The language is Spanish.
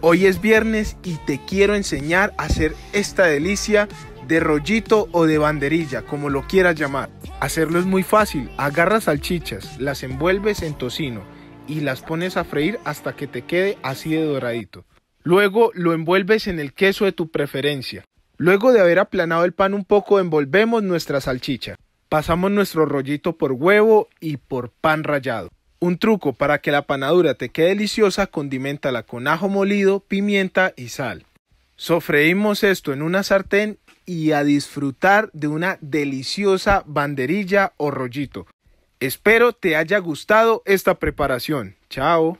Hoy es viernes y te quiero enseñar a hacer esta delicia de rollito o de banderilla, como lo quieras llamar. Hacerlo es muy fácil, agarras salchichas, las envuelves en tocino y las pones a freír hasta que te quede así de doradito. Luego lo envuelves en el queso de tu preferencia. Luego de haber aplanado el pan un poco, envolvemos nuestra salchicha. Pasamos nuestro rollito por huevo y por pan rallado. Un truco para que la panadura te quede deliciosa, condimentala con ajo molido, pimienta y sal. Sofreímos esto en una sartén y a disfrutar de una deliciosa banderilla o rollito. Espero te haya gustado esta preparación. Chao.